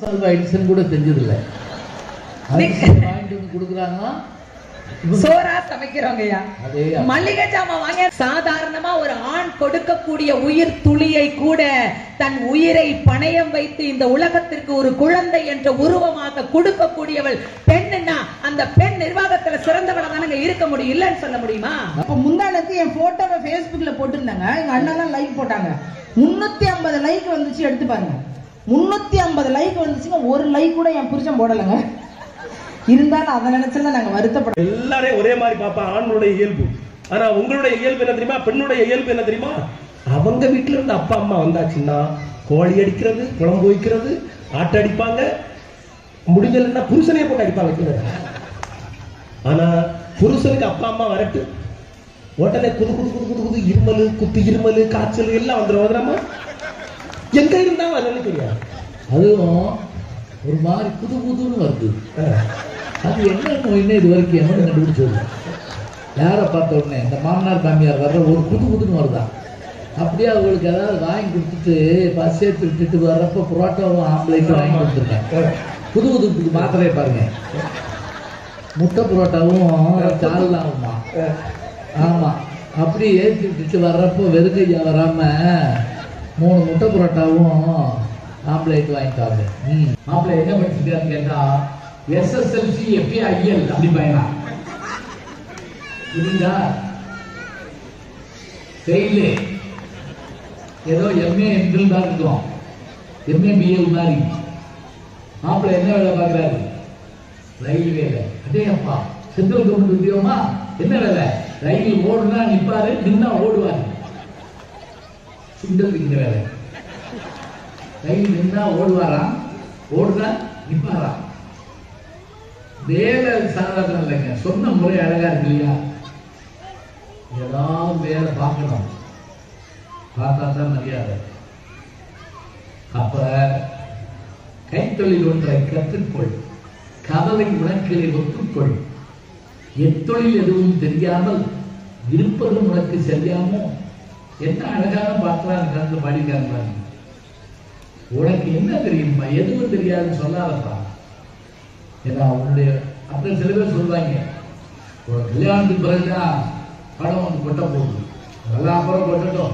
Solve ஆயிடுச்சுன்னு கூட வந்து கொடுக்குறாங்கன்னா சோறா சமைக்கிறோங்கய்யா மல்லிகை ஜாமான் வாங்க சாதாரணமா ஒரு ஆண் கொடுக்கக்கூடிய உயிர் துளியை கூட தன் உயிரை பணயம் வைத்து இந்த உலகத்திற்கு ஒரு குழந்தை என்ற உருவமாக கொடுக்கக்கூடியவள் பெண்ணுன்னா அந்த பெண் நிர்வாகத்துல சிறந்தவள தானங்க இருக்க முடியும் இல்லைன்னு சொல்ல முடியுமா? அப்ப முந்தானத்து என் போட்டோவை Facebookல போட்டிருந்தாங்க. எங்க அண்ணா லைக் போட்டாங்க. முன்னூத்தி ஐம்பது லைக் வந்துச்சு எடுத்து பாருங்க. முன்னூத்தி ஐம்பது லைக் வந்துச்சுங்க. ஒரு லைக் கூட என் புருஷன் போடலைங்க. இருந்தாலும் அதை நினைச்செல்லாம் நாங்க வருத்தப்பட எல்லாரையும் ஒரே மாதிரி பார்ப்பா ஆண்களுடைய இயல்பு. ஆனா உங்களுடைய இயல்பு என்ன தெரியுமா? பெண்ணுடைய இயல்பு என்ன தெரியுமா? அவங்க வீட்டுல இருந்து அப்பா அம்மா வந்தாச்சுன்னா கோழி அடிக்கிறது குழம்பு வைக்கிறது ஆட்டை அடிப்பாங்க. முடிஞ்சலன்னா புருஷனே போட்டு அடிப்பாங்க ஆனா புருஷனுக்கு அப்பா அம்மா வரட்டு. உடனே குது குது குது குது குது இருமல் குத்து இருமல் காய்ச்சல் எல்லாம் வந்துடும் வந்துடாம எங்க இருந்தா வரணும்னு தெரியாது. அதுவும் ஒரு மாதிரி புது புதுன்னு வருது. அது என்ன நோயின்னு இது வரைக்கும் எவனும் கண்டுபிடிச்சது யாரை பார்த்த உடனே இந்த மாமனார் மாமியார் வர்ற ஒரு புது புதுன்னு வருதா? அப்படியே அவங்களுக்கு ஏதாவது வாங்கி கொடுத்துட்டு பஸ்ஸேத்து விட்டுட்டு வர்றப்ப புரோட்டாவும் ஆம்பளைட்டும் வாங்கி கொடுத்துருக்கேன் புது புதுக்கு மாத்திரையை பாருங்க. முட்டை புரோட்டாவும் சால்னாவுமா ஆமா. அப்படி ஏற்றி விட்டுட்டு வர்றப்போ வெறுங்கையா வராம மூணு முட்டை புரோட்டாவும் ஆம்லேட் வாங்கிட்டாங்க ம். மாப்பிள்ளை என்ன படிச்சிருக்காருன்னு கேட்டா எஸ்எஸ்எல்சி எஃப்ஏஐஎல் அப்படி பயனா. புரியுதா? ஃபெயிலு ஏதோ எம்ஏ எம்பில் தான் இருக்கும். எம்ஏ பிஎல் மாதிரி. மாப்பிள்ளை என்ன வேலை பார்க்குறாரு? ரயில்வேல அதே அப்பா. சென்ட்ரல் கவர்மெண்ட் உத்தியோகமா என்ன வேலை? ரயில் ஓடுனா நிப்பாரு நின்னா ஓடுவாரு. சிங்கிள் இந்த வேலை. ரயில் நின்னா ஓடுவாராம் ஓடுனா நிப்பாராம் வேலை சாதாரணம் இல்லைங்க. சொன்ன முறை அழகா இருக்கு இல்லையா? ஏதாவது வேலை பார்க்கணும். பார்த்தா தான் மரியாதை. அப்ப கைத்தொழில் ஒன்றை கற்றுக்கொள். கவலை உனக்களை ஒத்துக்கொள். எத்தொழில் எதுவும் தெரியாமல் இருப்பதும் உனக்கு சரியாமோ என்ன அழகான பாட்டெல்லாம் கலந்து பாடிக்காங்க உனக்கு என்ன தெரியுமா எதுவும் தெரியாதுன்னு சொல்லாதப்பா. ஏன்னா உன்னுடைய அப்புறம் சில பேர் சொல்லுவாங்க ஒரு கல்யாணத்துக்கு பிறகுதான் படம் ஒன்று கொட்ட போகுது. அதெல்லாம் அப்புறம் கொட்டட்டும்.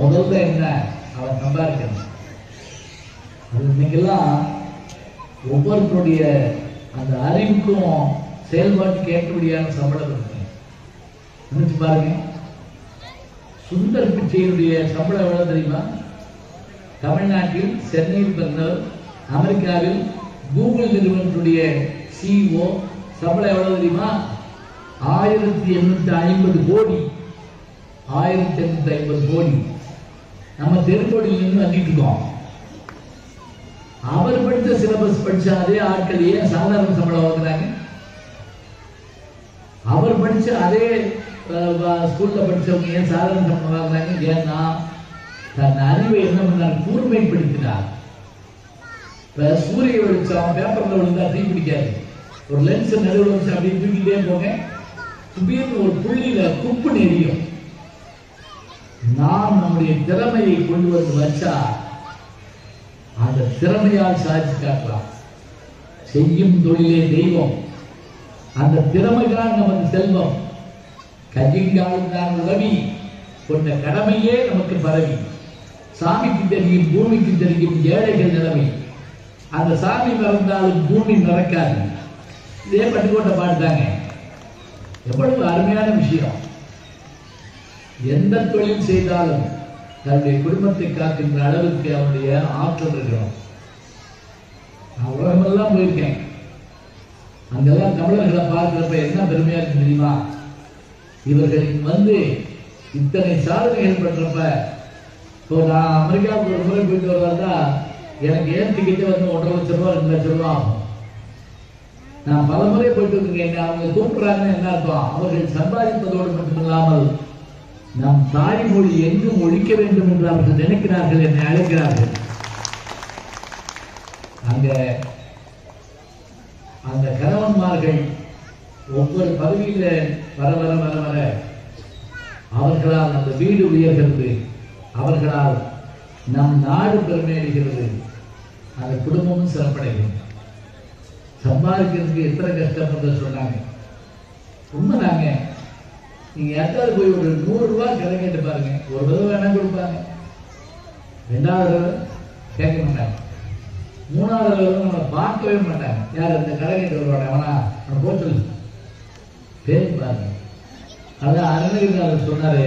முதல்ல என்ன? அவன் சம்பாதிக்கணும். அது இன்னைக்கெல்லாம் ஒவ்வொருத்தருடைய அந்த அறிவுக்கும் செயல்பாட்டுக்கு ஏற்றபடியான சம்பளம் இருக்கு. நினைச்சு பாருங்க. சுந்தர் பிச்சையினுடைய சம்பளம் எவ்வளவு தெரியுமா? தமிழ்நாட்டில் சென்னையில் பிறந்தவர் அமெரிக்காவில் கூகுள் நிறுவனத்துடைய சிஇஓ சம்பளம் எவ்வளவு தெரியுமா? ஆயிரத்தி எண்ணூத்தி ஐம்பது கோடி. ஆயிரத்தி எண்ணூத்தி ஐம்பது கோடி. நம்ம தெருக்கோடியில் நின்று வாங்கிட்டு இருக்கோம். அவர் படித்த சிலபஸ் படிச்ச அதே ஆட்கள் ஏன் சாதாரண சம்பளம் வாங்குறாங்க? அவர் படிச்ச அதே ஸ்கூல்ல படிச்சவங்க ஏன் சாதாரண சம்பளம் வாங்குறாங்க? ஏன்னா தன் அறிவை என்ன பண்ணார் கூர்மைப்படுத்தினார் இப்ப சூரிய வெளிச்சம் பேப்பர்ல விழுந்தா தீ பிடிக்காது. ஒரு லென்ஸ் நடுவில் வச்சு அப்படியே தூக்கிட்டே போங்க. திடீர்னு ஒரு புள்ளியில குப்பு நெறியும் நாம் நம்முடைய திறமையை கொண்டு வந்து வச்சா அந்த திறமையால் சாதிச்சு காட்டலாம். செய்யும் தொழிலே தெய்வம். அந்த திறமைதான் நமது செல்வம். கையங்காலும் உதவி கொண்ட கடமையே நமக்கு பரவி. சாமிக்கு தெரியும் பூமிக்கு தெரியும் ஏழைகள் நிலைமை. அந்த சாமி மறந்தாலும் பூமி மறக்காது. இதே பட்டுக்கோட்டை பாடுதாங்க எவ்வளவு அருமையான விஷயம். எந்த தொழில் செய்தாலும் தன்னுடைய குடும்பத்தை காக்கின்ற அளவுக்கு அவனுடைய ஆற்றல் இருக்கணும் நான் உலகமெல்லாம் போயிருக்கேன். அங்கெல்லாம் தமிழர்களை பார்க்கிறப்ப என்ன பெருமையா இருக்கு தெரியுமா? இவர்கள் வந்து இத்தனை சாதனைகள் பண்றப்ப இப்போ நான் அமெரிக்காவுக்கு ஒரு முறை போயிட்டு வருவாருந்தா எனக்கு ஏன் டிக்கெட்டு வந்து ஒன்றரை லட்சம் ரூபா ரெண்டு லட்சம் ரூபா ஆகும்? நான் பல முறை போயிட்டு வந்திருக்கேன். அவங்க கூப்பிடுறாங்கன்னு என்ன அர்த்தம்? அவர்கள் சம்பாதிப்பதோடு மட்டுமில்லாமல் நம் தாய்மொழி எங்கும் ஒழிக்க வேண்டும் என்று அவர்கள் நினைக்கிறார்கள் என்னை அழைக்கிறார்கள். அங்க அந்த கணவன்மார்கள் ஒவ்வொரு பதவியில வர வர வர வர அவர்களால் அந்த வீடு உயர்கிறது. அவர்களால் நம் நாடு பெருமையடைகிறது அந்த குடும்பமும் சிறப்படைகிறது சம்பாதிக்கிறதுக்கு எத்தனை கஷ்டப்படுற சொன்னாங்க. உண்மைதாங்க. நீங்க யாருக்காவது போய் ஒரு நூறு ரூபாய் கடை கேட்டு பாருங்க. ஒரு தடவை வேணா கொடுப்பாங்க. ரெண்டாவது தடவை கேட்க மாட்டாங்க. மூணாவது தடவை நம்மளை பார்க்கவே மாட்டாங்க. யார் இந்த கடை கேட்டு வருவாங்க அவனா? அவன் போட்டு பேர் பாருங்க அதான் அருணகிரிநாதர் சொன்னாரு.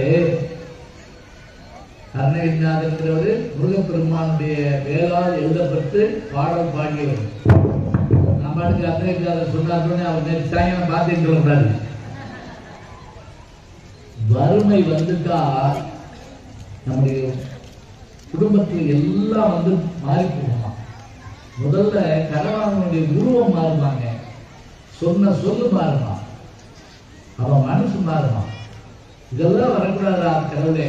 அருணகிரிநாதர்ங்கிறவர் முருகப்பெருமானுடைய வேளால் எழுதப்பட்டு பாடல் பாடியவர். நம்ம அடுத்து அருணகிரிநாதர் சொன்னார் அவர் நேற்று சாயங்காலம் பார்த்துட்டு வறுமை வந்துட்டா நம்முடைய குடும்பத்தில் எல்லாம் வந்து மாறி போகுமா? முதல்ல கணவனுடைய உருவம் மாறுவாங்க சொன்ன சொல்லு மாறுமா? அவன் மனசு மாறுமா? இதெல்லாம் வரக்கூடாதா கடவுளே?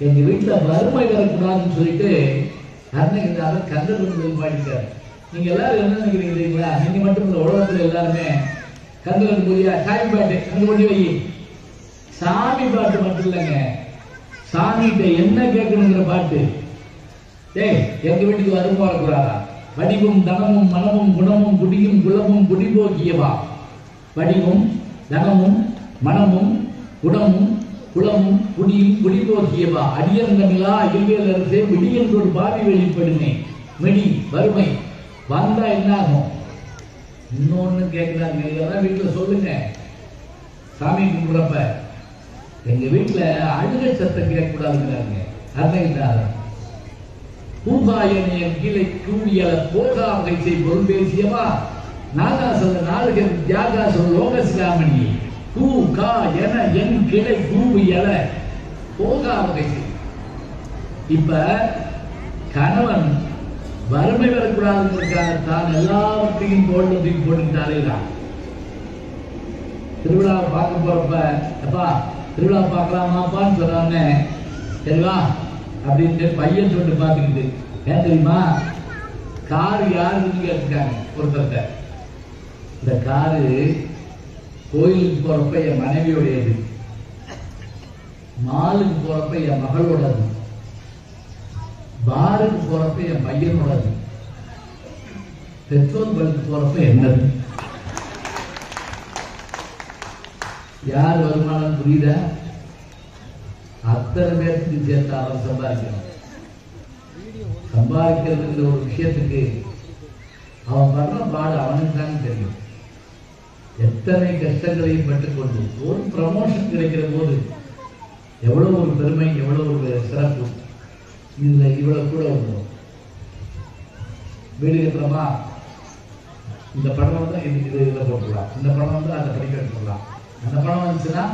எங்க வீட்டுல வறுமை வரக்கூடாதுன்னு சொல்லிட்டு அருணகிரிநாதர் கந்தகுருவில் பாடிட்டார் நீங்க எல்லாரும் என்ன நினைக்கிறீங்க தெரியுங்களா? நீங்க மட்டும் இந்த உலகத்துல எல்லாருமே. கந்தகன் பூஜையா சாமி பாட்டு அங்க கொண்டு வை. சாமி பாட்டு மட்டும் இல்லைங்க. சாமிகிட்ட என்ன கேட்கணுங்கிற பாட்டு. டேய் எங்க வீட்டுக்கு வரும் வரக்கூடாதா வடிவும் தனமும் மனமும் குணமும் குடியும் குலமும் குடி போக்கியவா? வடிவும் தனமும் மனமும் குணமும் குளமும் குடியும் குடிபோக்கியவா அடியந்தமிழா அகில்வேல் அரசே விடியன் ஒரு பாவி வெளிப்படுமே. மெடி வறுமை வந்தா என்ன ஆகும்? இன்னொன்னு கேட்கிறாங்க இதெல்லாம் வீட்டுல சொல்லுங்க. சாமி கும்பிடுறப்ப எங்க வீட்டுல அழுகை சத்தம் கேட்கக்கூடாதுங்கிறாங்க. அருணகிரிநாதர் பூகாயனைய கீழே கூவியல போகா வகை பொருள் பேசியவா? நாகாசல நாளுகன் தியாகாசல லோகசிகாமணி கூ கா என என் கிளை எல போகா வகை இப்ப கணவன் வறுமை வரக்கூடாதுங்கிறதுக்காக தான் எல்லாவற்றையும் போட்டு தூக்கி போட்டு திருவிழா பார்க்க போறப்ப அப்பா திருவிழா பார்க்கலாமாப்பான்னு சொன்னானே சரிவா அப்படின்ட்டு பையன் சொல்லிட்டு பார்த்துக்கிட்டு ஏன் தெரியுமா? காரு யாருன்னு கேட்டுருக்காங்க ஒருத்தர்கிட்ட. இந்த காரு கோயிலுக்கு போறப்ப என் மனைவியோடையது. மாலுக்கு போறப்ப என் மகளோடது பாருக்கு போறப்ப என் பையனோடது பெட்ரோல் பல்க்கு போறப்ப என்னது? யார் வருமானம் புரியுதா? அத்தனை பேருக்கு சேர்த்து அவன் சம்பாதிக்கிறான் சம்பாதிக்கிறதுங்கிற ஒரு விஷயத்துக்கு அவன் படுற பாடு அவனுக்கு தானே தெரியும். எத்தனை கஷ்டங்களையும் பட்டுக்கொண்டு ஒரு ப்ரமோஷன் கிடைக்கிற போது எவ்வளவு ஒரு பெருமை எவ்வளவு ஒரு சிறப்பு. இதுல இவ்வளவு கூட வந்துடும் வீடு கட்டுறோமா? இந்த படம் வந்து இது இது இதில் போட்டுடலாம் இந்த படம் வந்து அந்த படிக்க எடுத்துடலாம் அந்த படம் வந்துச்சுன்னா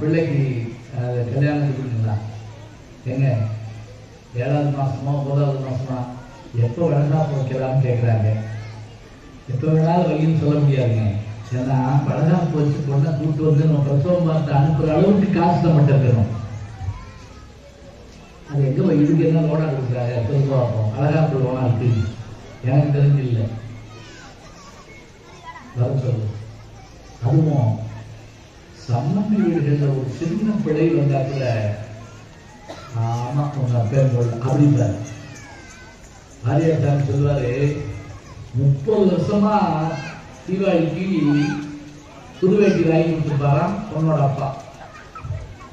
பிள்ளைக்கு அஹ், கல்யாணத்துக்கு கொடுக்கலாம் எங்க ஏழாவது மாசமோ ஒன்பதாவது மாசமா எப்போ வேணா வைக்கலாம்னு கேட்குறாங்க எப்போ வேணாலும் வழின்னு சொல்ல முடியாதுங்க. ஏன்னா பலகாம் போச்சு பொண்ணை கூட்டு வந்து நம்ம பிரசவம் பார்த்து அனுப்புற அளவுக்கு காசு நம்மகிட்ட இருக்கணும். அது எங்க போய் இதுக்கு என்ன லோனா கொடுக்குறாங்க எப்போ பார்ப்போம் அழகாப்பு லோனா இருக்கு. எனக்கு தெரிஞ்சு இல்லை. வர சொல்லு. அதுவும் சம்மந்தி வீடுகளில் ஒரு சின்ன பிழை வந்தா கூட ஆமா உங்க அப்பேர் போல. அப்படின்றார் ஆரியாசாமி சொல்லுவாரு முப்பது வருஷமா தீபாவளிக்கு புதுவேட்டி வாங்கி கொடுத்துருப்பாராம் பொண்ணோட அப்பா.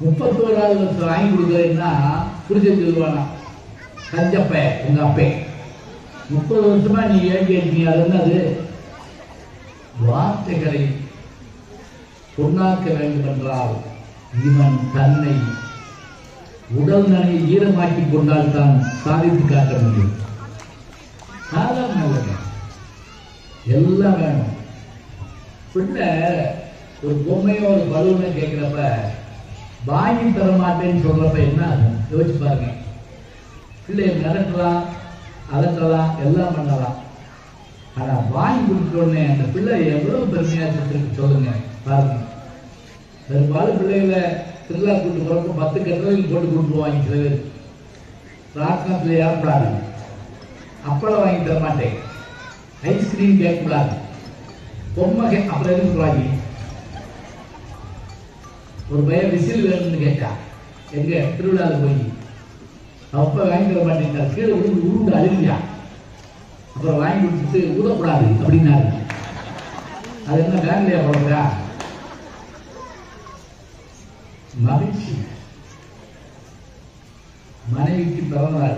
முப்பத்தோராவது வருஷம் வாங்கி கொடுக்குறேன்னா புரிஞ்சு சொல்லுவானா கஞ்சப்ப உங்க அப்பே. முப்பது வருஷமா நீ ஏன் கேட்டீங்க அது என்னது? வார்த்தைகளை பொன்னாக்க வேண்டும் என்றால் இவன் தன்னை உடல் நனையை ஈரமாக்கி கொண்டால் தான் சாதித்து காட்ட முடியும். சாதாரண இல்லைங்க. எல்லாம் வேணும். பிள்ளை ஒரு பொம்மையோ ஒரு பருவமே கேட்கிறப்ப வாங்கி தர மாட்டேன்னு சொல்றப்ப என்ன ஆகும்? யோசிச்சு பாருங்க. பிள்ளைய மிரட்டலாம் அலட்டலாம் எல்லாம் பண்ணலாம். ஆனா வாங்கி கொடுத்தோடனே அந்த பிள்ளை எவ்வளவு பெருமையா இருக்கு சொல்லுங்க பாருங்க. பெரும்பாலும் பிள்ளைகளை திருவிழா கூட்டு போறப்ப பத்து கட்டளையும் போட்டு கூட்டு வாங்கி சில பேர். ராட்டினத்துல ஏற்படாது அப்பளம் வாங்கி தர மாட்டேன். ஐஸ்கிரீம் கேட்கக்கூடாது. பொம்மை கே- அப்புறம் ஒரு பையன் விசில் வேணும்னு கேட்டா எங்க திருவிழாவுக்கு போய்? அப்ப வாங்கி தர மாட்டேங்கிறார் கீழே விழுந்து உருண்டு அழுதியா அப்புறம் வாங்கி கொடுத்துட்டு ஊதக்கூடாது அப்படின்னாரு. அது என்ன வேலையா போடுறா? மகிழ்ச்சி. மனைவிக்கு பிறந்தாள்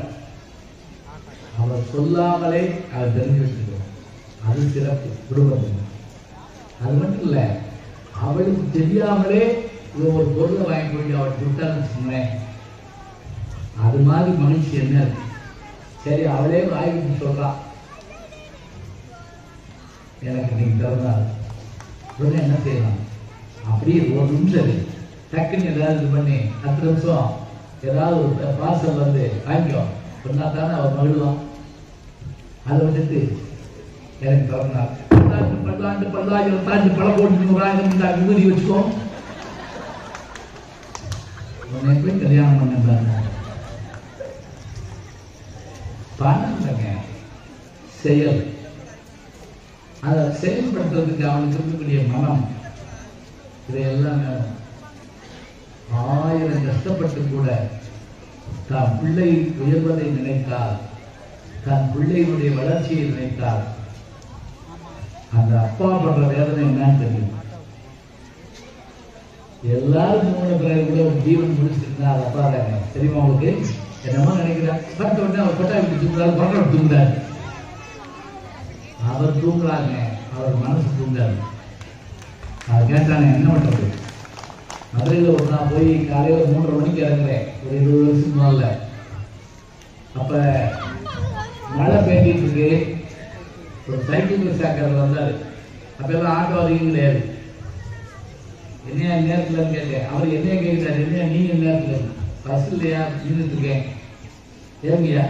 அவர் சொல்லாமலே அவர் தெரிஞ்சு வச்சுக்கிறோம் அது சிறப்பு. குடும்பம். அது மட்டும் இல்ல அவளுக்கு தெரியாமலே ஒரு பொருளை வாங்கி போய் அவள் விட்டான்னு வச்சுக்கோங்களேன். அது மாதிரி மனுஷி என்ன இருக்கு? சரி அவளே வாங்கி சொல்றான் எனக்கு நீங்க திறந்தாள் உடனே என்ன செய்யலாம்? அப்படியே ஒரு நிமிஷம் டக்குன்னு ஏதாவது இது பண்ணி. பத்து நிமிஷம். ஏதாவது ஒரு பார்சல் வந்து வாங்கிக்கோ. சொன்னா தானே அவர் மகிழ்வான். அதை விட்டுட்டு எனக்கு திறந்தாள் பல்லாண்டு பல்லாயிரம் தாண்டி பல கோடி நூறாயிரம் இந்த விபூதி வச்சுக்கோ கல்யாணம் பண்ண பணம் செயல் அதை செயல்படுத்துறதுக்கு அவனுக்கு இருக்கக்கூடிய மனம் இதையெல்லாம் ஆயிரம் கஷ்டப்பட்டு கூட தான் பிள்ளை உயர்வதை நினைத்தால் தன் பிள்ளையினுடைய வளர்ச்சியை நினைத்தால் அந்த அப்பா படுற வேதனை என்னன்னு தெரியும். எல்லாரும் மூணு பேர் கூட ஜீவன் முடிச்சிருந்தா அது அப்பா தானே தெரியுமா உங்களுக்கு? என்னமா நினைக்கிறேன். பட்ட உடனே அவர் கொட்டா இப்படி தூங்குறாரு கொட்டை தூங்குறாரு. அவர் தூங்குறாங்க அவர் மனசு தூங்குறாரு அவர் கேட்டானே என்ன பண்றது? மதுரையில் ஒரு நாள் போய் காலையில் மூன்றரை மணிக்கு இறங்குறேன். ஒரு இருபது வருஷம் முதல்ல அப்ப மழை பெய்ஞ்சிட்டு இருக்கு. ஒரு சைக்கிள் ரிக்ஷாக்காரர் வந்தாரு. அப்ப எல்லாம் ஆட்டோ அதிகம் கிடையாது. என்னையா நேரத்துல கேட்டேன். அவர் என்னைய கேட்கிறாரு என்னையா நீங்க நேரத்துல? பஸ் இல்லையா? நின்றுட்டு இருக்கேன் ஏங்கய்யா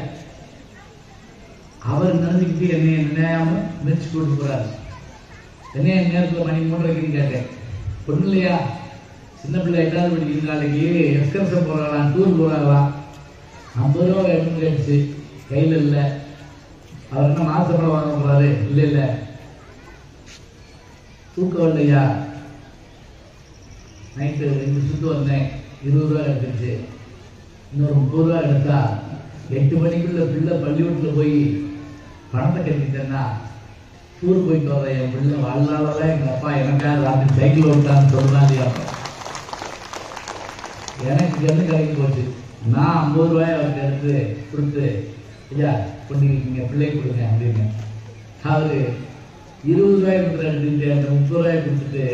அவர் நினைஞ்சுக்கிட்டு என்னைய நினையாம மிதிச்சு கொண்டு போறாரு? என்னைய நேரத்துல மணி மூன்றரைக்குன்னு கேட்டேன். பொண்ணு இல்லையா? சின்ன பிள்ளை எட்டாவது படிக்கிற நாளைக்கு எக்ஸ்கர்ஷன் போறாங்களாம் டூர் போறாங்களாம் ஐம்பது ரூபா வேணும்னு கேட்டுச்சு. கையில் இல்லை. அவர் என்ன மாசப்படம் வாங்க போறாரு. இல்லை இல்லை. தூக்கம் இல்லையா நைட்டு ரெண்டு சுத்து வந்தேன். இருபது ரூபா எடுத்துச்சு இன்னொரு முப்பது ரூபா எடுத்தா எட்டு மணிக்குள்ள பிள்ளை பள்ளிக்கூடத்தில் போய் பணத்தை கட்டிட்டேன்னா டூர் போயிட்டு வர என் பிள்ளை வாழ்நாளெல்லாம் எங்கள் அப்பா எனக்காக ராத்திரி சைக்கிள் ஓட்டான்னு சொல்றாரு எனக்கு இங்கேருந்து கிடைக்க போச்சு. நான் ஐம்பது ரூபாய் அவருக்கு எடுத்து கொடுத்து ஐயா கொண்டிருக்கீங்க பிள்ளை கொடுங்க அப்படின்னு. அதாவது இருபது ரூபாய் கொடுத்து எடுத்துட்டு அந்த முப்பது ரூபாய் கொடுத்துட்டு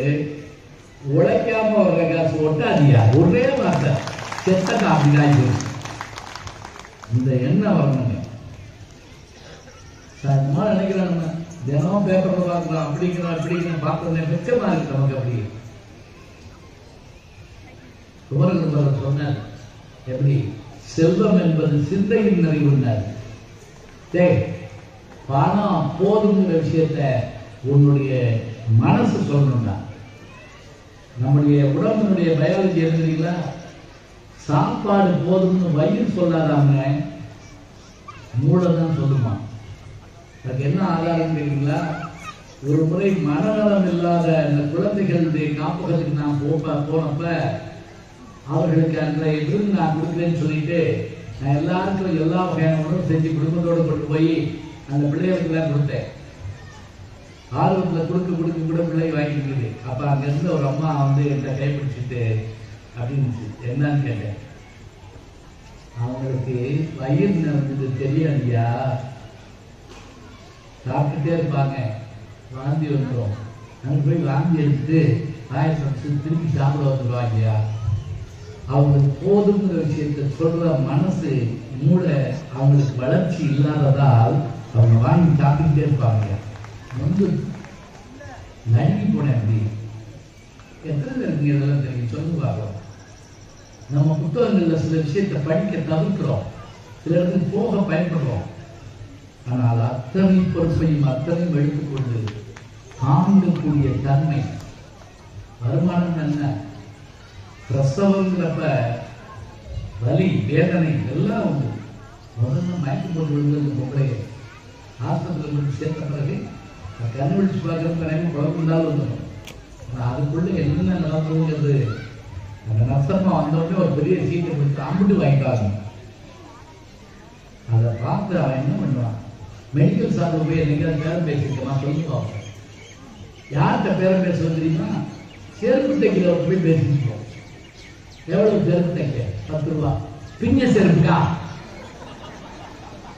உழைக்காம வர்ற காசு ஒட்டாதியா? ஒரே வார்த்தை. செத்த காப்பி காய்ச்சி இந்த எண்ணம் வரணுங்க. சும்மா நினைக்கிறாங்க தினமும் பேப்பர்ல பார்க்கலாம் அப்படிங்கிறோம் இப்படிங்கிறோம் பார்த்தோன்னே மிச்சமா இருக்கு நமக்கு அப்படி. குமரகுருபரர் சொன்னார் எப்படி? செல்வம் என்பது சிந்தையின் நிறைவுன்னார் டே பணம் போதுங்கிற விஷயத்த உன்னுடைய மனசு சொல்லணும்டா. நம்முடைய உடம்பினுடைய பயாலஜி எழுதுறீங்களா? சாப்பாடு போதும்னு வயிறு சொல்லாதாங்க மூளை தான் சொல்லுமா. அதுக்கு என்ன ஆதாரம் தெரியுங்களா? ஒரு முறை மனநலம் இல்லாத அந்த குழந்தைகளுடைய காப்பகத்துக்கு நான் போப்ப போனப்ப அவர்களுக்கு அன்றைய விருந்து நான் கொடுக்குறேன்னு சொல்லிட்டு நான் எல்லாருக்கும் எல்லா வகையான செஞ்சு குடும்பத்தோடு கொண்டு போய் அந்த பிள்ளைகளுக்கு கொடுத்தேன். ஆர்வத்தில் கொடுக்க கொடுக்க கூட பிள்ளை வாங்கிட்டு அப்ப அங்க இருந்து ஒரு அம்மா வந்து என்கிட்ட கைப்பிடிச்சிட்டு அப்படின்னு என்னன்னு கேட்டேன். அவங்களுக்கு வயிறு நடந்தது தெரியாதியா? சாப்பிட்டுட்டே இருப்பாங்க. வாந்தி வந்துடும் நாங்கள் போய் வாந்தி எடுத்துட்டு ஆயிரத்தி திருப்பி சாப்பிட வந்துடுவாங்கயா அவங்களுக்கு போதுங்கிற விஷயத்தை சொல்ற மனசு மூளை அவங்களுக்கு வளர்ச்சி இல்லாததால் அவங்க வாங்கி சாப்பிட்டுட்டே இருப்பாங்க. வந்து நடுங்கி போனேன் அப்படி எத்தனை பேருக்கு இதெல்லாம் தெரியும்? சொல்லுங்க பார்க்கலாம் நம்ம புத்தகங்கள்ல சில விஷயத்தை படிக்க தவிர்க்கிறோம். சில இடத்துக்கு போக பயன்படுறோம். ஆனால் அத்தனை பொறுப்பையும் அத்தனையும் எடுத்துக்கொண்டு தாங்கக்கூடிய தன்மை வருமானம் என்ன? பிரசவங்கிறப்ப வலி வேதனை எல்லாம் உண்டு. முதல்ல மயக்கம் போட்டு விழுந்தது பொம்பளைங்க ஆஸ்பத்திரியில் கொண்டு சேர்த்த பிறகு கண் விழிச்சு பார்க்கறது நினைவு குழம்பு இருந்தாலும் வந்துடும் ஆனால் அதுக்குள்ள என்ன நடந்துங்கிறது அந்த நஷ்டமா வந்தோடனே ஒரு பெரிய சீட்டை கொடுத்து அம்பிட்டு வாங்கிட்டாங்க அதை பார்த்து அவன் என்ன பண்ணுவான்? மெடிக்கல் ஷாப்பில் போய் என்னைக்கு பேரம் பேசியிருக்கலாம் சொல்லுங்க யார்கிட்ட பேரம் பேச தெரியுமா? சேர்ப்பு தைக்கிற போய் பேசிருக்கோம் எவ்வளவு செருப்பு தைக்க பத்து ரூபா. பிஞ்ச செருப்புக்கா?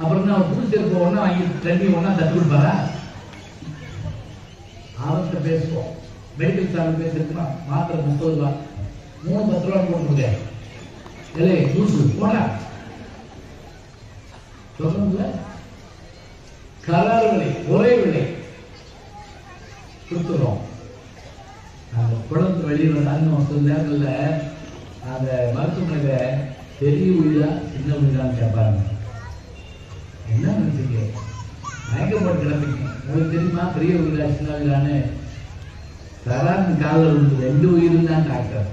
அப்புறம் நான் புது செருப்பு ஒண்ணா வாங்கி தண்ணி ஒண்ணா தட்டு கொடுப்பாரா? அவர்கிட்ட பேசுவோம். மெடிக்கல் ஷாப்பில் பேசிருக்கோம் மாத்திரை முப்பது ரூபா. மூணு பத்து ரூபா போட்டுருங்க இல்லை ஜூஸு போடா. சொல்லுங்கள கலர் விலை ஒரே விலை. கொடுத்துறோம் அந்த குழந்தை வெளியில் வந்தாலும் சில நேரங்கள்ல அந்த மருத்துவமனையில பெரிய உயிரா சின்ன உயிரான்னு கேட்பாங்க. என்ன நினைச்சீங்க மயக்கப்பட்டு கிடப்பீங்க. உங்களுக்கு தெரியுமா? பெரிய உயிரா சின்ன உயிரான்னு? தரான் காலில் இருந்தது ரெண்டு உயிரும் தான் டாக்டர்.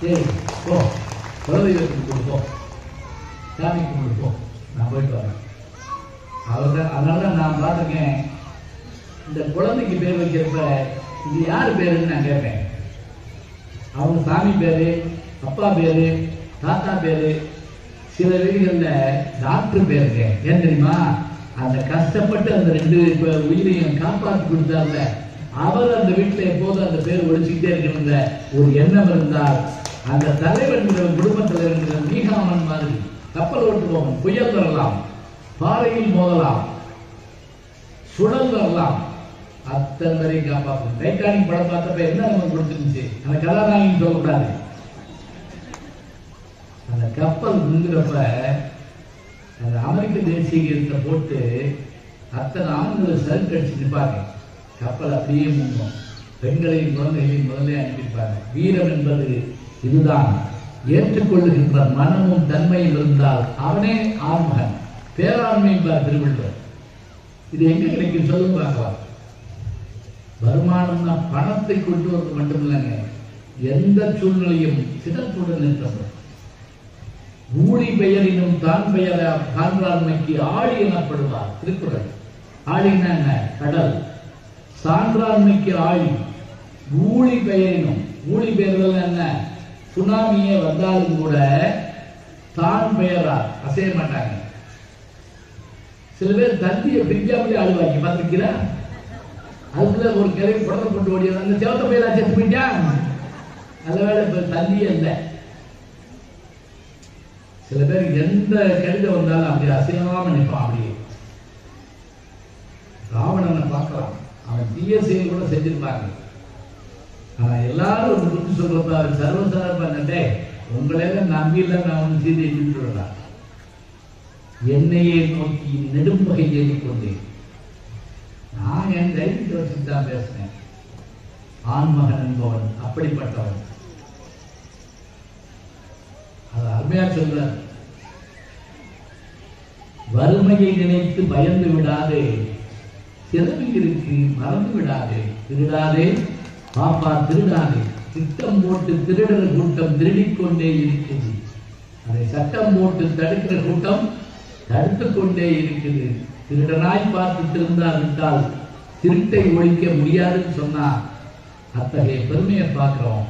சரி போ. குலதெய்வத்துக்கு கொடுப்போம் சாமிக்கு கொடுப்போம் நான் போயிட்டு வரேன். அவர் அதனால தான் நான் பார்த்துருக்கேன். இந்த குழந்தைக்கு பேர் வைக்கிறப்ப இது யார் பேருன்னு நான் கேட்பேன். அவங்க சாமி பேரு அப்பா பேரு தாத்தா பேரு சில வீடுகளில் டாக்டர் பேருங்க. ஏன் தெரியுமா? அந்த கஷ்டப்பட்டு அந்த ரெண்டு ப- உயிரையும் காப்பாற்றி கொடுத்தார்ல அவர் அந்த வீட்டில் எப்போதும் அந்த பேர் ஒழிச்சுக்கிட்டே இருக்கிற ஒரு எண்ணம் இருந்தால் அந்த தலைவன் குடும்பத்தில் இருக்கிற மீகாமன் மாதிரி கப்பல் ஓட்டுவோம் புயல் வரலாம் பாறையில் மோதலாம் சுழல் வரலாம். அத்தனை பேரையும் காப்பாற்றும் டைட்டானிக் படம் பார்த்தப்ப என்ன நமக்கு கொடுத்துருந்துச்சு? அந்த கதாநாயகன் சொல்லக்கூடாது. அந்த கப்பல் முங்குறப்ப அந்த அமெரிக்க தேசிய கீதத்தை போட்டு அத்தனை ஆண்களை சல்ட் அடிச்சு நிற்பாங்க. கப்பல் அப்படியே முங்கும் பெண்களையும் குழந்தைகளையும் முதல்ல அனுப்பியிருப்பாங்க. வீரம் என்பது இதுதான். ஏற்றுக்கொள்ளுகின்ற மனமும் தன்மையும் இருந்தால் அவனே ஆண்மகன். பேராண்மை என்பார் திருவள்ளுவர். இது எங்க கிடைக்கும் சொல்லும் பார்க்கலாம். வருமானம்னா பணத்தை கொண்டு வரது மட்டும் இல்லைங்க எந்த சூழ்நிலையும் சிடத்துடன் நிற்கிறது ஊழி பெயரினும் தான் பெயர சான்றாண்மைக்கு ஆழி எனப்படுவார். திருக்குறள். ஆழின்னா என்ன? கடல். சான்றாண்மைக்கு ஆழி ஊழி பெயரினும் ஊழி பெயர்கள் என்ன? சுனாமியே வந்தாலும் கூட தான் பெயரா அசைய மாட்டாங்க. சில பேர் தந்தியை பிரிக்காமலே ஆளுவாங்க பார்த்துருக்கீங்களா? அதுக்குள்ள ஒரு கிளவி புடவை கொண்டு ஓடி அந்த செவத்த பயிலா செத்து போயிட்டான் நல்ல வேலை இப்ப தந்தியே இல்லை. சில பேர் எந்த கடிதம் வந்தாலும் அப்படி அசையாம நிற்பான் அப்படியே. ராவணனை பார்க்கலாம். அவன் தீய செயல் கூட செஞ்சிருப்பாங்க. ஆனா எல்லாரும் ஒரு புத்தி சொல்றப்ப அவர் சர்வசாரப்பா நட்டே உங்களையெல்லாம் நம்பியில நான் வந்து சீதையை விட்டுவிடலாம் என்னையே நோக்கி நெடும்பகை கொண்டேன் நான் என் தைரியத்தை வச்சுட்டு தான் பேசுறேன் ஆண்மகன் என்பவன் அப்படிப்பட்டவன். அது அருமையா சொல்ற வறுமையை நினைத்து பயந்து விடாதே சிறவில் இருக்கு மறந்து விடாதே திருடாதே பாப்பா திருடாதே திட்டம் போட்டு திருடுற கூட்டம் திருடிக் கொண்டே இருக்குது அதை சட்டம் போட்டு தடுக்கிற கூட்டம் தடுத்துக் கொண்டே இருக்குது. திருடனாய் பார்த்து திருந்தாவிட்டால் திருட்டை ஒழிக்க முடியாதுன்னு சொன்னா அத்தகைய பெருமையை பார்க்கிறோம்.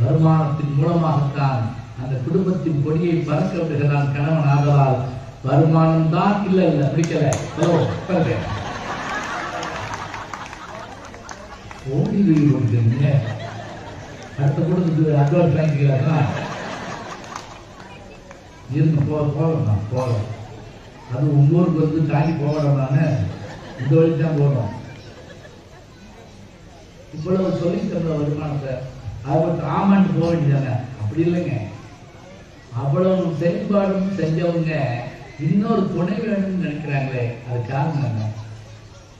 வருமானத்தின் மூலமாகத்தான் அந்த குடும்பத்தின் கொடியை பறக்க விடுகிறான் கணவன் ஆதலால். வருமானம் தான் இல்ல இல்ல பிடிக்கல. ஹலோ ஓடி வீடு கொடுக்குறீங்க அடுத்த குடும்பத்துக்கு அட்வான்ஸ் வாங்கிக்கிறாங்களா இருந்து போக போகலாம் போகலாம். அது உங்க வந்து தாண்டி போகலாம் இந்த வழி தான் போகணும். இவ்வளவு சொல்லி தந்த வருமானத்தை அவர் ஆமாண்டு போக வேண்டியதாங்க அப்படி இல்லைங்க. அவ்வளவு செயல்பாடும் செஞ்சவங்க இன்னொரு துணை வேணும்னு நினைக்கிறாங்களே அது காரணம் என்ன?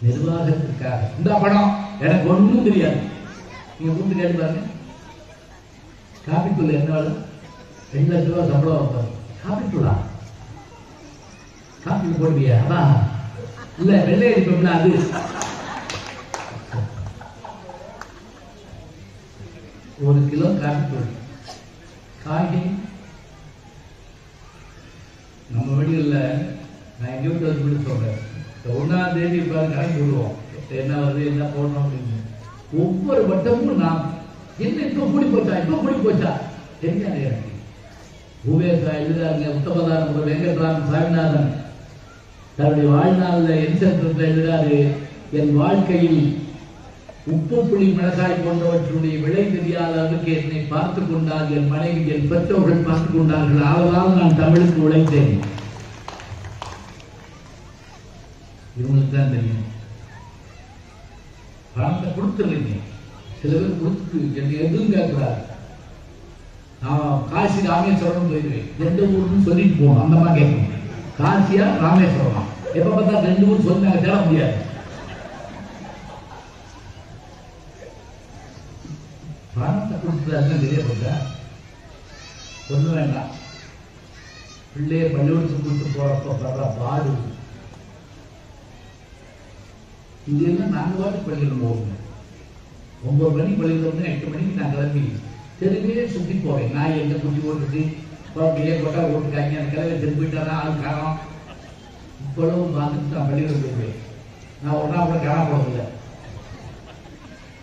நிர்வாகத்திற்காக. இந்த படம் எனக்கு ஒண்ணும் தெரியாது. நீங்க கூப்பிட்டு கேட்டு பாருங்க. காப்பிக்குள்ள என்ன ரெண்டு லட்ச ரூபா சம்பளம் வைப்பாரு காப்பிக்குள்ளா காப்பி போடுவியா அதான் இல்ல வெள்ளை அடிப்போம்ல அது ஒரு கிலோ காப்பித்தூள் காய்கறி நம்ம வீடுகளில் நான் எங்க வீட்டு வந்து சொல்றேன் இந்த ஒன்னாம் தேதி பாரு கணக்கு விடுவோம் என்ன வருது என்ன போடணும் அப்படின்னு ஒவ்வொரு வட்டமும் நாம் என்ன இப்ப கூடி போச்சா இப்ப கூடி போச்சா தெரியாது எனக்கு பூவேசா எழுதாருங்க உத்தமதான வெங்கட்ராமன் சாமிநாதன் தன்னுடைய வாழ்நாளில் என் எழுதாரு என் வாழ்க்கையில் உப்பு புளி மிளகாய் போன்றவற்றுடைய விலை தெரியாத அளவுக்கு என்னை பார்த்து கொண்டார் என் மனைவி என் பெற்றோர்கள் பார்த்து கொண்டார்கள். ஆதலால் நான் தமிழுக்கு உழைத்தேன். இவங்களுக்கு தான் தெரியும். பணத்தை கொடுத்துருங்க சில பேர் கொடுத்து என்று எதுவும் கேட்கிறார் நான் காசி ராமேஸ்வரம் போயிருவேன். எந்த ஊருன்னு சொல்லிட்டு போகணும். அந்த மாதிரி கேட்கணும். காசியா ராமேஸ்வரமா? எப்ப பார்த்தா ரெண்டு ஊர் சொல்லி தேட முடியாது. பணத்தை கொடுத்துருக்காருன்னு தெரிய போச்சா? ஒண்ணு வேண்டாம். பிள்ளைய பள்ளிக்கூடத்துக்கு கூட்டு போறப்ப படுற பாடு. இங்க இருந்து நாங்க வாட்டி பள்ளிக்கூடம் போவோம்? ஒன்பது மணிக்கு பள்ளிக்கூடம் எட்டு மணிக்கு நான் கிளம்பி தெருவே சுத்தி போவேன். நான் எங்க குட்டி ஓட்டுச்சு பிள்ளைய போட்டா ஓட்டுக்காங்க அந்த கிளம்பி திரும்பி ஆள் காரணம். இவ்வளவு பார்த்துட்டு நான் பள்ளிக்கூடம் போயிருவேன் நான் ஒன்றா கூட காண போறதில்லை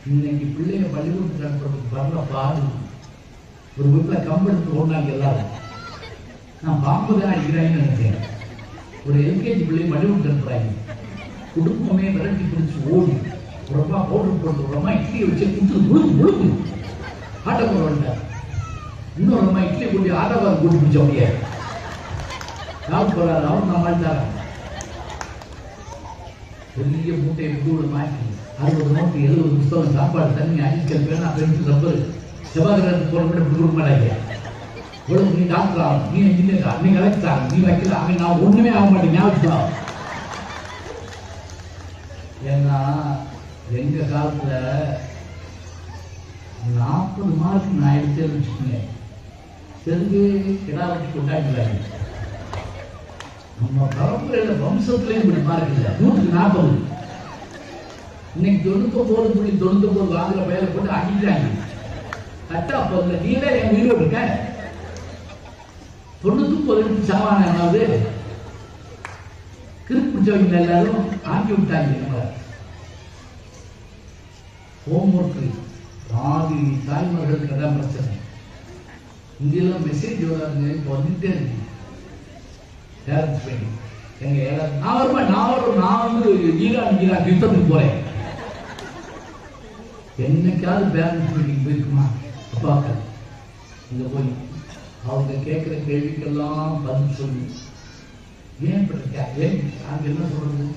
இன்னைக்கு பிள்ளைங்க பள்ளிக்கூடத்துக்கு அனுப்புறதுக்கு வரல பாடு ஒரு வீட்டில் கம்பெடுத்து ஓடினாங்க எல்லாரும் நான் பாம்பு தான் அடிக்கிறாங்கன்னு நினைச்சேன் ஒரு எல்கேஜி பிள்ளை பள்ளிக்கூடத்துக்கு அனுப்புறாங்க குடும்பமே விரட்டி பிடிச்சி ஓடி ஒரு அம்மா பவுடர் போட்டு ஒரு அம்மா இட்லியை வச்சு குத்து முழுக்கு முழுக்கு ஆட்ட போறவன்ட்ட இன்னொரு இட்லி கூட்டி ஆட்டோக்கார கூட்டி பிடிச்ச முடியாது நான் போறாரு அவர் நான் வாழ்த்தாரன் பெரிய மூட்டையை விட்டு மாற்றி அறுபது நோட்டு எழுபது புத்தகம் சாப்பாடு தண்ணி அடிக்கல் பேனா பென்சில் ரப்பர் செவ்வாய்க்கிழமை போற கூட இப்படி கொடுக்க மாட்டாங்க. இவ்வளவு நீ டாக்டர் ஆகும் நீ இன்ஜினியர் ஆகும் நீ கலெக்டர் ஆகும் நீ வைக்கல அவன் நான் ஒண்ணுமே ஆக மாட்டேன் ஞாபகம் ஏன்னா எங்க காலத்துல நாற்பது மார்க் நான் எடுத்தேன்னு வச்சுக்கோங்க. செருகு கிடா வச்சு கொண்டாடிக்கிறாங்க நம்ம பரம்பரையில வம்சத்திலையும் இப்படி பார்க்கல இல்லை நூற்றுக்கு நாற்பது. இன்னைக்கு தொண்ணூத்தொன்பது புள்ளி தொண்ணூத்தொன்பது வாங்குற பயில போட்டு அடிக்கிறாங்க. கட்டா போதுல நீங்களே என் உயிரோடு இருக்க தொண்ணூத்தி எடுத்து சாவான என்னாவது கிருப்பிடிச்சவங்க எல்லாரும் ஆக்கி விட்டாங்க நம்மளை ஹோம்ஒர்க்கு பாதி தாய்மார்களுக்கு தான் பிரச்சனை. இங்கெல்லாம் மெசேஜ் வராதுங்க இப்போ வந்துட்டே இருக்கு. பேரண்ட்ஸ் எங்க நான் வருவேன் நான் வருவேன் நான் வந்து ஈரான் ஈரான் யுத்தத்துக்கு போறேன். என்னைக்காவது பேரண்ட்ஸ் மீட்டிங் போயிருக்குமா? அப்பாக்கள் இங்க போய் அவங்க கேட்கிற கேள்விக்கெல்லாம் பதில் சொல்லி. ஏன் இப்படி இருக்கா? ஏன் என்ன சொல்றது?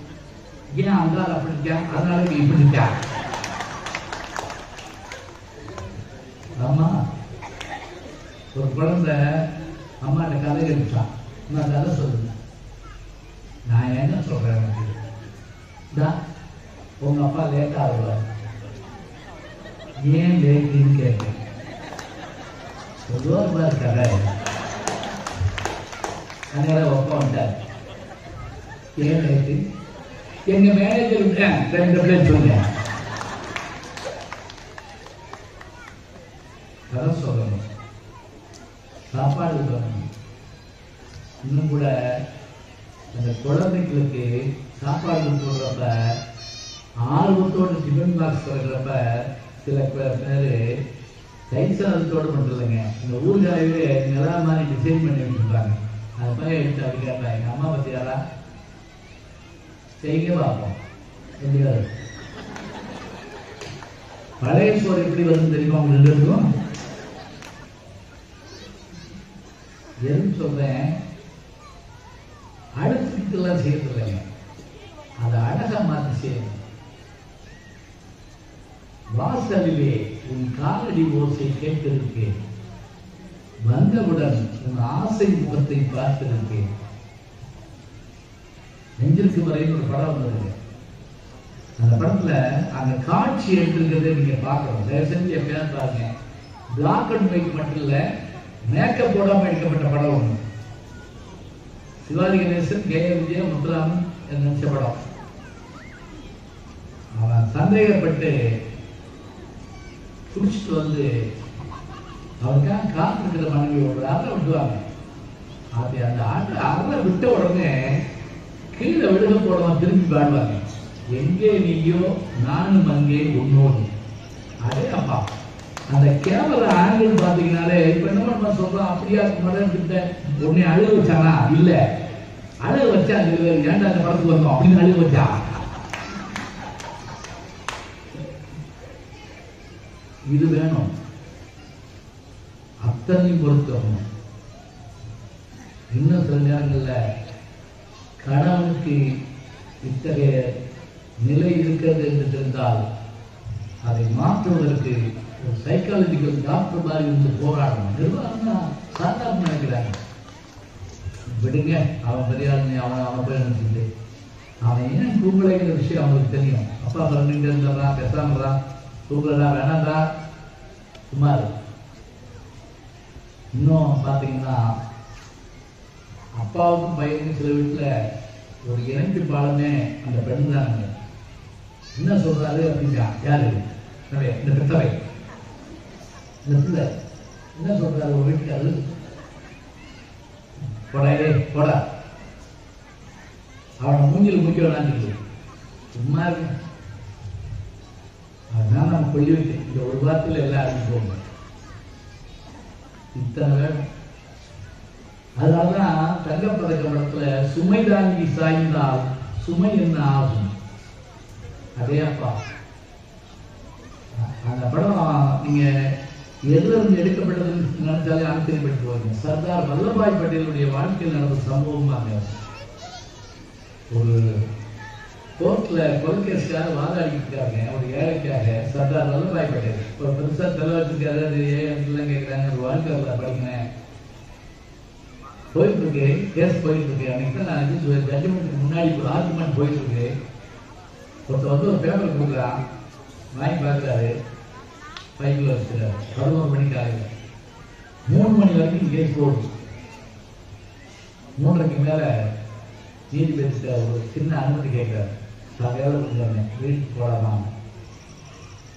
ஏன் அங்கால அப்படி இருக்கா? அதனால நீ இப்படி இருக்கா? ஆமா. ஒரு குழந்தை அம்மாட்ட கதை கேட்டுச்சான் நான் கதை சொல்லுங்க. நான் என்ன சொல்றேன் உனக்கு? உங்க அப்பா லேட்டா வருவார் ஏன் லேட்டுன்னு கேட்டேன். பொதுவாக பாரு கதை. அதனால அப்பா வந்தார். ஏன் லேட்டு எங்க மேனேஜர் விட்டேன் ரெண்டு பிளேட் சொன்னேன். கதை சொல்லணும். சாப்பாடு சொல்லணும் இன்னும் கூட குழந்தைங்களுக்கு குழந்தைகளுக்கு சாப்பாடு விடுறப்ப ஆர்வத்தோடு டிஃபன் பாக்ஸ் திறக்கிறப்ப சில பேர் பேரு தயிர் சாதத்தோடு மட்டும் இல்லைங்க இந்த ஊர்காயவே நிலா மாதிரி டிசைன் பண்ணி வச்சிருப்பாங்க. அது மாதிரி எடுத்து அப்படி கேட்பேன் எங்க அம்மா பத்தியாரா செய்ய பார்ப்போம் இல்லையா பழைய சோறு எப்படி வருது தெரியுமா உங்களுக்கு இருக்கும் எதுன்னு சொல்றேன். அடுத்துக்கெல்லாம் செய்யறது இல்லைங்க அதை அழகா மாத்தி செய்யணும். வாசலிலே உன் காலடி ஓசை கேட்டிருக்கேன். வந்தவுடன் உன் ஆசை முகத்தை பார்த்திருக்கேன். நெஞ்சிற்கு வரையில் ஒரு படம் வந்தது. அந்த படத்துல அந்த காட்சி எடுத்திருக்கிறத நீங்க பார்க்கணும். தயவு செஞ்சு எப்பயாவது பாருங்க. பிளாக் அண்ட் ஒயிட் மட்டும் இல்ல மேக்கப் போடாம எடுக்கப்பட்ட படம் ஒண்ணு. சிவாஜி கணேசன் கே. விஜய முத்துராமன் நினைச்ச படம் அவன் சந்தேகப்பட்டு குடிச்சிட்டு வந்து அவனுக்காக காத்திருக்கிற மனைவி ஒரு அறை விட்டுவாங்க. அப்படி அந்த ஆட்டை அறை விட்ட உடனே கீழே விடுக போடுவான் திரும்பி பாடுவாங்க. எங்கே நீயோ நானும் அங்கே உன்னோடு. அதே அப்பா. அந்த கேமரா ஆங்கிள் பாத்தீங்கன்னாலே இப்ப என்ன நம்ம சொல்றோம் அப்படியா மரம் கிட்ட உன்னை அழுக வச்சானா இல்ல. அழுக வச்சா ஏன்டா அந்த படத்துக்கு வந்தோம்? அப்படின்னு அழுக வச்சா? இது வேணும். அத்தனையும் பொருத்தம் இன்னும் சில நேரங்களில் கணவனுக்கு இத்தகைய நிலை இருக்கிறது என்று தெரிந்தால் அதை மாற்றுவதற்கு ஒரு சைக்காலஜிக்கல் டாக்டர் மாதிரி இருந்து போராடணும். நிர்வாகம் தான் சாதாரண நினைக்கிறாங்க. விடுங்க. அவன் பெரியாருன்னு அவன் அவன் போய் நினைச்சிட்டு அவன் ஏன் தூங்கலைங்கிற விஷயம் அவனுக்கு தெரியும். அப்பா பிறந்துட்டு இருந்தா பேசாமடா தூங்கலடா வேணாம்டா. சும்மா இன்னும் பார்த்தீங்கன்னா அப்பாவுக்கும் பையனுக்கும் சில வீட்டுல ஒரு இணைப்பு பாலமே அந்த பெண் தானுங்க என்ன சொல்றாரு அப்படின்னா யாரு? இந்த பெத்தவை இந்த பிள்ளை. என்ன சொல்றாரு? ஒரு வீட்டுக்காரு போடா ஏய், போடா. அவனை மூஞ்சில் முக்கிய வேணான்னு சும்மா இருக்கு அதனால நம்ம கொள்ளி வைக்க இந்த ஒரு வாரத்தில் எல்லாம் அறிஞ்சு இத்தனை வேணும் அதனாலதான் தங்கப்பதக்க படத்துல சுமை தாங்கி சாய்ந்தால் சுமை என்ன ஆகும்? அதே அப்பா. அந்த படம் நீங்க எதுல இருந்து நினைச்சாலே ஆச்சரியப்பட்டு போவீங்க சர்தார் வல்லபாய் பட்டேலுடைய வாழ்க்கையில் நடந்த சம்பவமாக ஒரு கோர்ட்ல கொலைகேஸ்க்காக வாதாடிட்டு இருக்காங்க ஒரு ஏழைக்காக சர்தார் வல்லபாய் பட்டேல். ஒரு பெருசா தலை அது ஏன் கேட்கிறாங்க ஒரு வாழ்க்கை வரலாறு படிக்கிறேன் போயிட்டு இருக்கு கேஸ் போயிட்டு இருக்கு அன்னைக்கு தான் நான் இது ஜட்ஜ்மெண்ட்டுக்கு முன்னாடி ஒரு ஆர்குமெண்ட் போயிட்டு இருக்கு ஒருத்தர் வந்து ஒரு பேப்பர் கொடுக்குறான். வாங்கி பார்க்குறாரு. பைக்கில் வச்சுக்கிறாரு பதினோரு மணிக்கு ஆகுது மூணு மணி வரைக்கும் கேஸ் போடும் மூன்றரைக்கு மேல நீதிபதிட்ட ஒரு சின்ன அனுமதி கேட்கிறார். சகையோட வேலை வீட்டுக்கு போடலாம்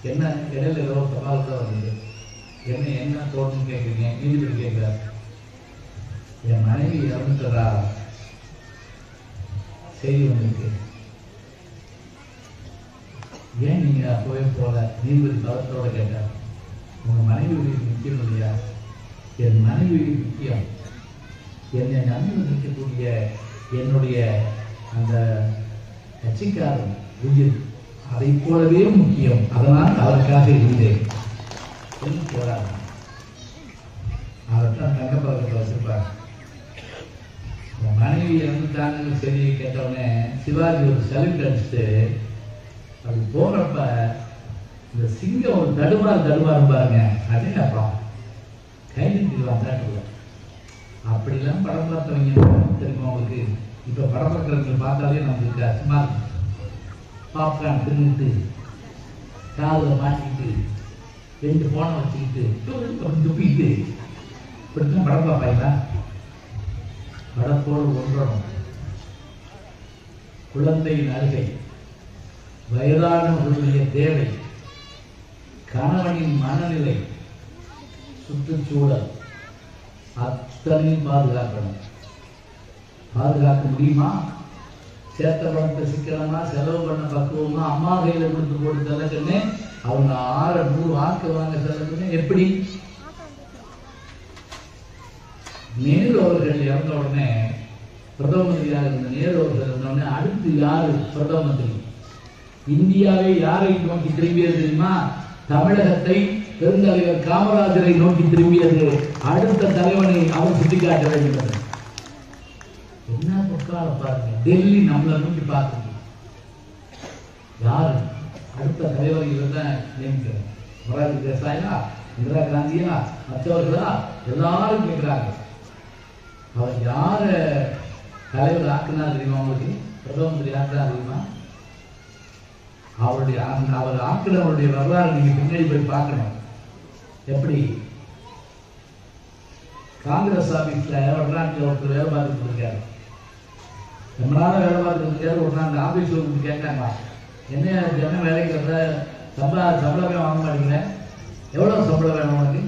என்ன இடையில ஏதோ சவால் தான் வருது என்ன என்ன தோணுன்னு கேட்குறீங்க? நீதிபதி கேட்கிறார். என் மனைவி இறந்துட்டதா? செய்தி வந்திருக்கு. ஏன் நீங்க போல நீதிபதி பலத்தோட கேட்டார் உங்க மனைவி உயிர் முக்கியம் இல்லையா? என் மனைவி உயிர் முக்கியம் என்னை நம்பி இருக்கக்கூடிய என்னுடைய அந்த கட்சிக்காரன் உயிர் அதை போலவே முக்கியம். அதனால் அதற்காக இருந்தேன். என்று போராடினார் அதைத்தான் தங்கப்பதக்கத்தில் வச்சிருப்பாங்க உன் மனைவி இறந்துட்டாங்கன்னு செய்தியை கேட்டவுடனே சிவாஜி ஒரு சல்யூட் அடிச்சுட்டு அது போறப்ப இந்த சிங்கம் ஒரு தடுமாறு பாருங்க. அதே அப்புறம்? கை நிறுத்திடுவான் அப்படிலாம் படம் பார்த்தவங்க தெரியுமா உங்களுக்கு? இப்ப படம் பார்க்கறவங்க பார்த்தாலே நம்மளுக்கு கஷ்டமா இருக்கும். பாப்கார்ன் தின்னுட்டு காதில் மாட்டிக்கிட்டு ரெண்டு போனை வச்சுக்கிட்டு அப்படி துப்பிக்கிட்டு இப்படித்தான் படம் பார்ப்பாங்களா? படத்தோடு ஒன்றணும் குழந்தையின் அருகை. வயதானவர்களுடைய தேவை. கணவனின் மனநிலை சுற்றுச்சூழல் அத்தனையும் பாதுகாக்கணும். பாதுகாக்க முடியுமா? சேர்த்த பணத்தை சிக்கனமா செலவு பண்ண பக்குவமா? அம்மா கையில கொடுத்து போட்டு செல்லக்குன்னு அவங்க ஆற நூறு வாக்கு வாங்க செல்லக்குன்னு எப்படி? நேரு அவர்கள் இறந்த உடனே பிரதம மந்திரியாக இருந்த நேரு அவர்கள் இருந்த உடனே அடுத்து யாரு பிரதம மந்திரி? இந்தியாவை யாரை நோக்கி திரும்பியது தெரியுமா? தமிழகத்தை பெருந்தலைவர் காமராஜரை நோக்கி திரும்பியது அடுத்த தலைவனை அவர் சுட்டிக்காட்ட வேண்டும். என்ன பொக்கால பாருங்க. டெல்லி நம்மளை நோக்கி பார்க்குது யாரு? அடுத்த தலைவர் தான் நியமிக்கிறார் மொராஜி தேசாயா இந்திரா காந்தியா மற்றவர்களா? எல்லாரும் கேட்கிறாங்க அவர் யார தலைவர் ஆக்குனா தெரியுமா உங்களுக்கு? பிரதம மந்திரி ஆக்குனா தெரியுமா? அவருடைய அந்த அவர் அவருடைய வரலாறு நீங்க பின்னாடி போய் பார்க்கணும். எப்படி? காங்கிரஸ் ஆபீஸ்ல வடநாட்டில் ஒருத்தர் வேலை பார்த்துட்டு இருக்காரு. ரொம்ப நாள் வேலை பார்த்துட்டு இருக்காரு. ஒரு நாள் ஆபீஸ் ஆபீஸ்ல கேட்டாங்க என்ன என்ன வேலைக்கு வந்த சம்பள சம்பளமே வாங்க மாட்டேங்கிறேன் எவ்வளவு சம்பளம் வேணும் உனக்கு?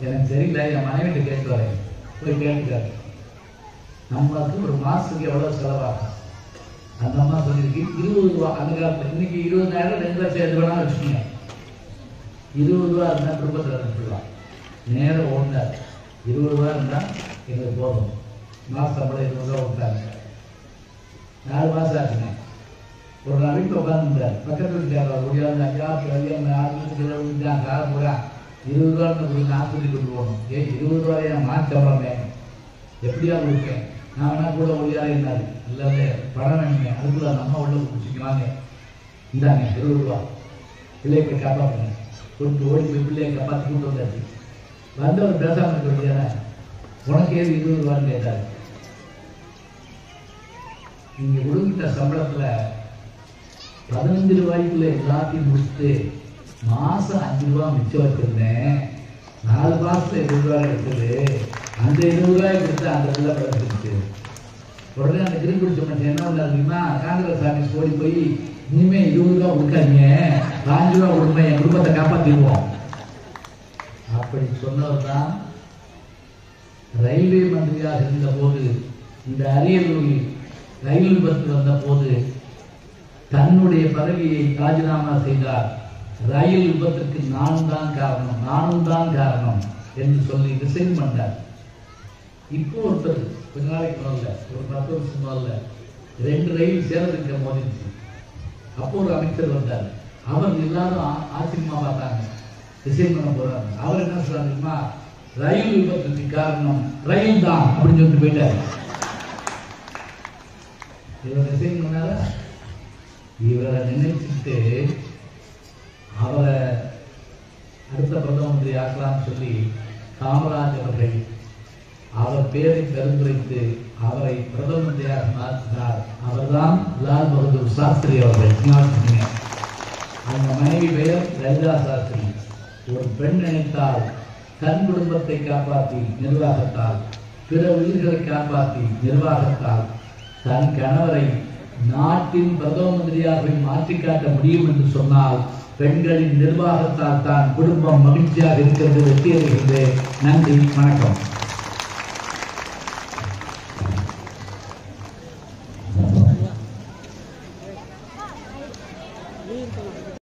எனக்கு தெரியல என் மனைவிட்டு கேட்டு வரேன். போய் கேட்டுக்காரு நம்மளுக்கு ஒரு மாசத்துக்கு எவ்வளவு செலவாகும்? அந்த அம்மா சொல்லியிருக்கு இருபது ரூபா அந்த காலத்தில் இன்னைக்கு இருபதாயிரம் ரெண்டு லட்சம் எது வேணாலும் வச்சுக்கோங்க. இருபது ரூபா இருந்தால் குடும்பத்தில் அனுப்பிடலாம் நேரம் ஓடினார் இருபது ரூபா இருந்தால் எங்களுக்கு போதும். மாச சம்பளம் இருபது ரூபா கொடுத்தாங்க. நாலு மாதம் ஆச்சுங்க. ஒரு நாள் வீட்டில் உட்காந்துருந்தார் பக்கத்தில் வீட்டுக்காரர் முடியாது ஆறு கல்யாணம் ஆரம்பிச்சு கார பூரா இருபது ரூபா நான் சொல்லி கொண்டு போகணும். ஏ இருபது ரூபாயை நான் சம்பளமே எப்படியா கொடுப்பேன்? நான் கூட ஒளியாக இருந்தாரு. இல்லை படம் வேணுங்க அதுக்குள்ள நம்ம அம்மா உள்ள பிடிச்சிக்குவாங்க இந்தாங்க இருபது ரூபா. பிள்ளைய போய் காப்பாற்றுங்க கொண்டு ஓடி போய் பிள்ளையை காப்பாற்றி கூட்டு வந்தாச்சு. வந்தவர் பேசாம இருக்க உனக்கு ஏது இருபது ரூபான்னு கேட்டாரு. நீங்கள் கொடுக்கிட்ட சம்பளத்துல பதினஞ்சு ரூபாய்க்குள்ள எல்லாத்தையும் முடிச்சுட்டு மாசம் அஞ்சு ரூபாய் மிச்சம் வச்சுருந்தேன். நாலு மாதத்தில் இருபது ரூபா எடுத்தது. அந்த இருபது ரூபாய் கொடுத்து அந்த பிள்ளை பழச்சிருச்சு உடனே அந்த கிரி பிடிச்ச மனுஷன் என்ன பண்ணாரு காங்கிரஸ் ஆஃபீஸ் ஓடி போய் இனிமே இருபது ரூபா கொடுக்காதீங்க. பாஞ்சு ரூபா கொடுங்க என் குடும்பத்தை காப்பாத்திடுவோம். அப்படி சொன்னவர் தான் ரயில்வே மந்திரியாக இருந்த போது இந்த அரியலூரில் ரயில் விபத்து வந்த போது தன்னுடைய பதவியை ராஜினாமா செய்தார். ரயில் விபத்துக்கு நான் தான் காரணம் நானும் தான் காரணம் என்று சொல்லி ரிசைன் பண்ணார் இப்போ ஒருத்தர் கொஞ்ச நாளைக்கு ஒரு பத்து வருஷம் முதல்ல ரெண்டு ரயில் சேரத்துக்கு மோதிச்சு அப்போ ஒரு அமைச்சர் வந்தார். அவர் எல்லாரும் ஆச்சரியமா பார்த்தாங்க. டிசைன் பண்ண போறாங்க அவர் என்ன சொல்றாருமா ரயில் விபத்துக்கு காரணம் ரயில் தான் அப்படின்னு சொல்லிட்டு போயிட்டாரு. இவர் டிசைன் பண்ணாரா? இவரை நினைச்சிட்டு அவரை அடுத்த பிரதம மந்திரி ஆக்கலாம்னு சொல்லி காமராஜ் அவர்கள் அவர் பேரை பரிந்துரைத்து அவரை பிரதம மந்திரியாக மாற்றினார் அவர்தான் லால் பகதூர் சாஸ்திரி அவர்கள். அந்த மனைவி பெயர் லலிதா சாஸ்திரி. ஒரு பெண் நினைத்தால் தன் குடும்பத்தை காப்பாற்றி நிர்வாகத்தால் பிற உயிர்களை காப்பாற்றி நிர்வாகத்தால் தன் கணவரை நாட்டின் பிரதம மந்திரியாக மாற்றிக்காட்ட முடியும் என்று சொன்னால் பெண்களின் நிர்வாகத்தால் தான் குடும்பம் மகிழ்ச்சியாக இருக்கிறது வெற்றி அடைகிறது நன்றி வணக்கம்.